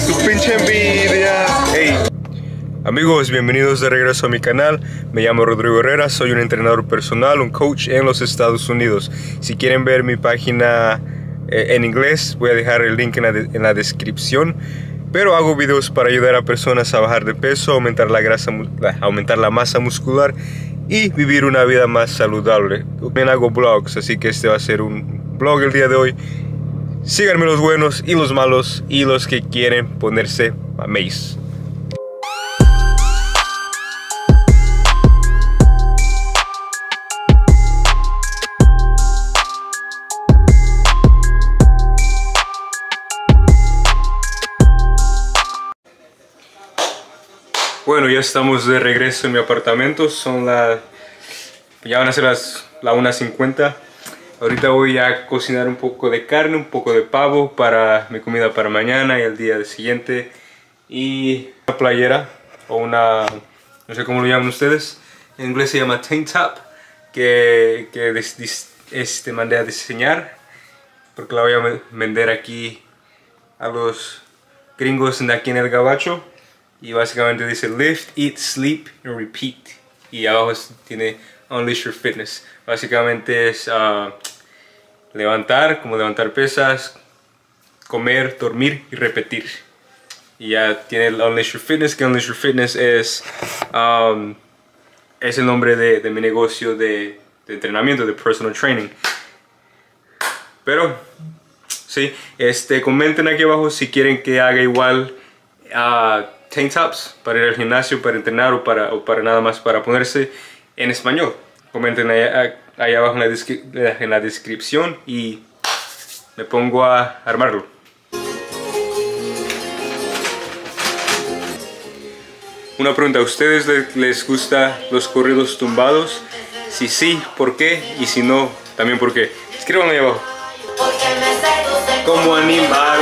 su pinche envidia. Amigos, bienvenidos de regreso a mi canal. Me llamo Rodrigo Herrera, soy un entrenador personal, un coach en los Estados Unidos. Si quieren ver mi página eh, en inglés, voy a dejar el link en la, en la, descripción. Pero hago videos para ayudar a personas a bajar de peso, aumentar la grasa, aumentar la masa muscular y vivir una vida más saludable. También hago blogs, así que este va a ser un blog el día de hoy. Síganme los buenos y los malos y los que quieren ponerse mameis. Bueno, ya estamos de regreso en mi apartamento. Son las... Ya van a ser las la 1.50. Ahorita voy a cocinar un poco de carne, un poco de pavo para mi comida para mañana y el día siguiente. Y una playera o una... no sé cómo lo llaman ustedes. En inglés se llama tank top. Que, que este, mandé a diseñar. Porque la voy a vender aquí a los gringos de aquí en el gabacho y básicamente dice lift, eat, sleep and repeat y abajo tiene unleash your fitness básicamente es ah, levantar como levantar pesas comer, dormir y repetir y ya tiene el unleash your fitness que unleash your fitness es um, es el nombre de, de mi negocio de, de, entrenamiento de personal training pero sí, este comenten aquí abajo si quieren que haga igual a tank tops para ir al gimnasio, para entrenar o para, o para nada más para ponerse en español. Comenten ahí, abajo en la, descripción y me pongo a armarlo. Una pregunta, ¿a ustedes les, les gusta los corridos tumbados? Si sí, ¿por qué? Y si no, también ¿por qué? Escríbanme ahí abajo. Como animal.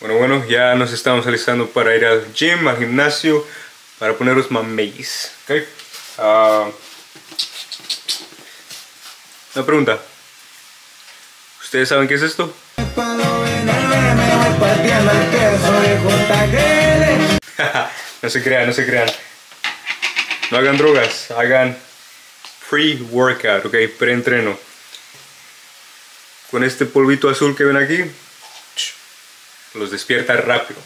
Bueno, bueno, ya nos estamos alistando para ir al gym, al gimnasio, para ponernos mameis. ¿okay? Uh, una pregunta. ¿Ustedes saben qué es esto? no se crean, no se crean. No hagan drogas, hagan pre-workout, ok, pre-entreno. Con este polvito azul que ven aquí, los despierta rápido.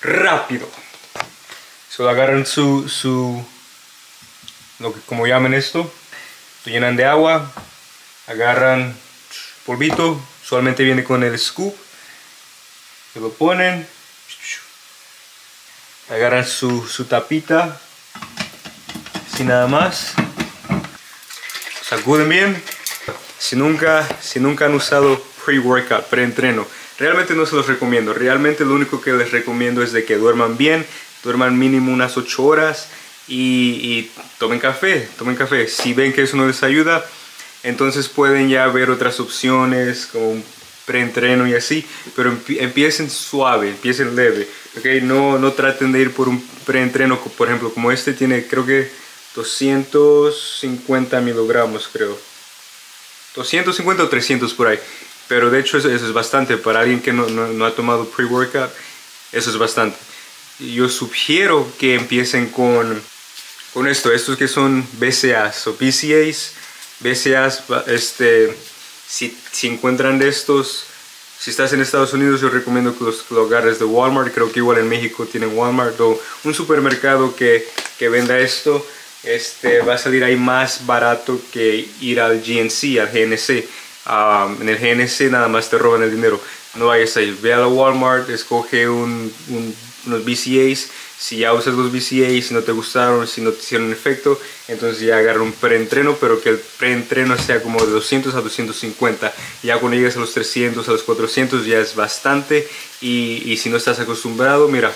Rápido. Solo agarran su, su, lo que como llaman esto, lo llenan de agua, agarran polvito, solamente viene con el scoop, se lo ponen, agarran su, su tapita, sin nada más, sacuden bien. Si nunca, si nunca han usado pre-workout, pre-entreno, Realmente no se los recomiendo, realmente lo único que les recomiendo es de que duerman bien, duerman mínimo unas 8 horas y, tomen café, tomen café. Si ven que eso no les ayuda, entonces pueden ya ver otras opciones como un preentreno y así, pero empiecen suave, empiecen leve, ¿ok? No, no traten de ir por un preentreno, por ejemplo, como este tiene creo que 250 miligramos, creo. 250 o 300 por ahí. Pero de hecho eso, es bastante. Para alguien que no, ha tomado pre-workout, eso es bastante. Yo sugiero que empiecen con, con esto. Estos que son BCAs o BCAs. BCAs, este, si, si encuentran de estos, si estás en Estados Unidos, yo recomiendo que los, los de Walmart. Creo que igual en México tienen Walmart o un supermercado que, que venda esto. Este, va a salir ahí más barato que ir al GNC, al GNC en el GNC nada más te roban el dinero. No vayas ahí, ve a la Walmart, escoge un, unos BCAs. Si ya usas los BCAs, si no te gustaron, si no te hicieron efecto, entonces ya agarra un preentreno, pero que el preentreno sea como de 200 a 250. Ya cuando llegues a los 300, a los 400 ya es bastante. Y, y si no estás acostumbrado, mira,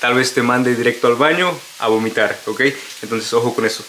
tal vez te mande directo al baño a vomitar, ¿ok? Entonces ojo con eso.